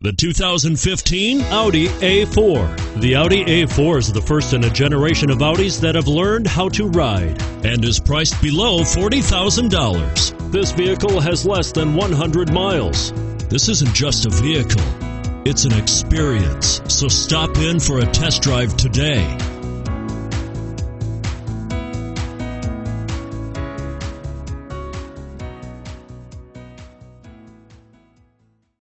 The 2015 Audi A4. The Audi A4 is the first in a generation of Audis that have learned how to ride and is priced below $40,000. This vehicle has less than 100 miles. This isn't just a vehicle, it's an experience. So stop in for a test drive today.